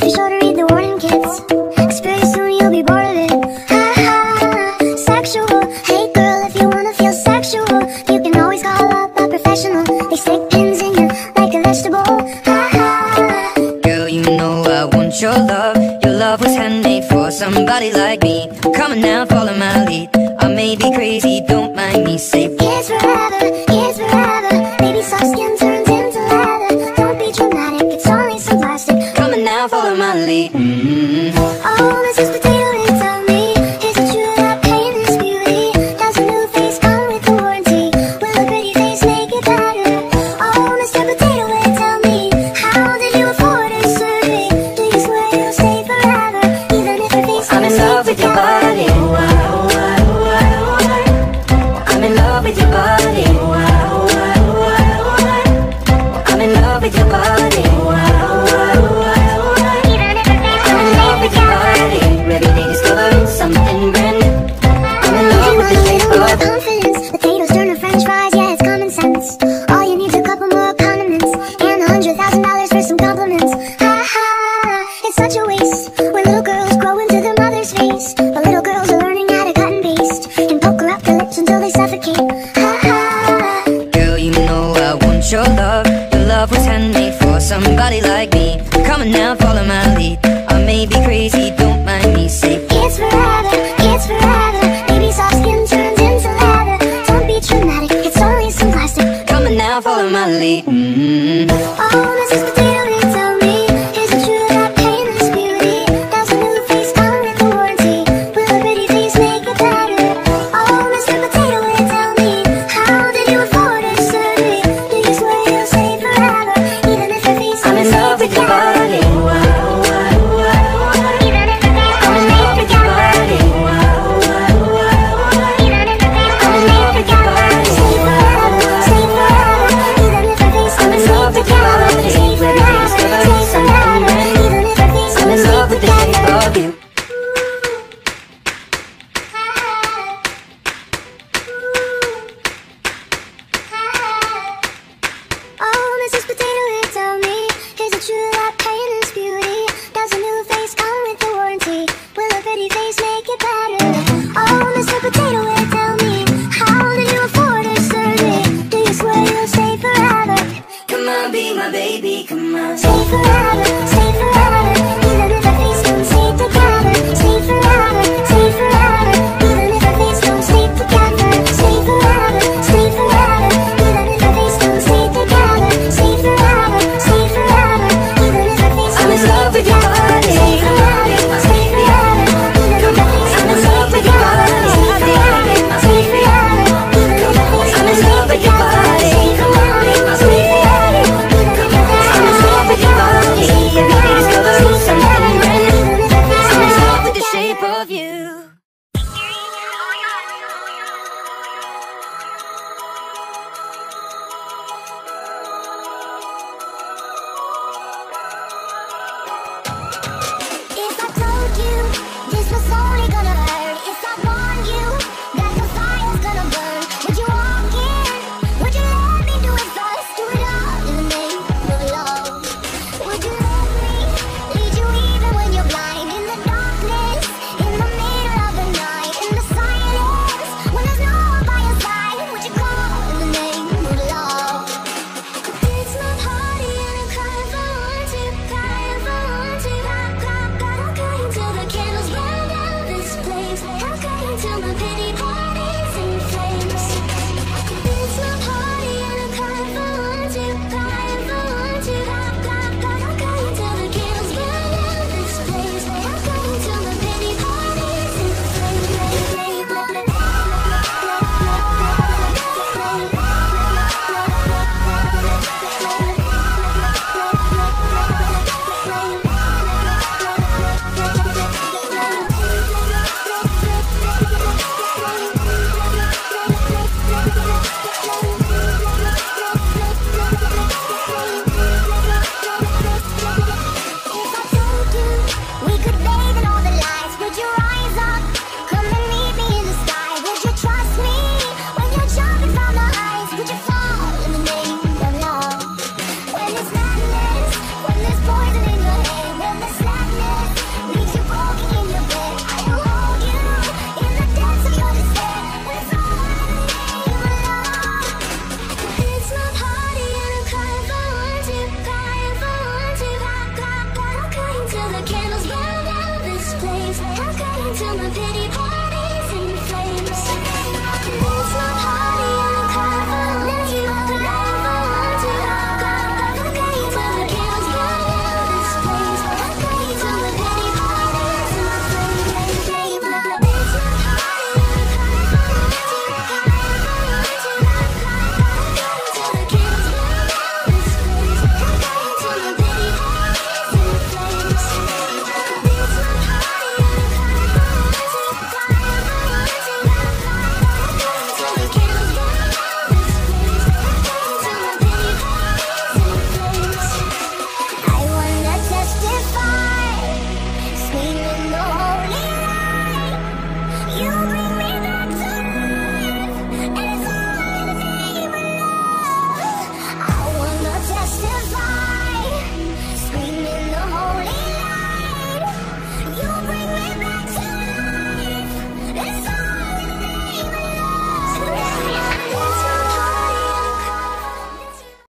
Always be sure to read the warning, kids. Pretty soon you'll be bored of it. Ha ha, sexual. Hey girl, if you wanna feel sexual You can always call up a professional. They stick pins in you like a vegetable. Ha ha. Girl, you know I want your love. Your love was handmade for somebody like me. Come now such a waste. When little girls grow into their mother's face But little girls are learning how to cut and paste And poke her up the lips until they suffocate. Ha ha. Girl, you know I want your love. Your love was handmade for somebody like me. Come on now, follow my lead. I may be crazy, don't mind me Say. It's forever, it's forever. Baby soft skin turns into leather Don't be traumatic, it's only some plastic Come on now, follow my lead. Mm -hmm. be my baby, come on. Stay forever, stay forever. Even if our face don't stay together Stay forever.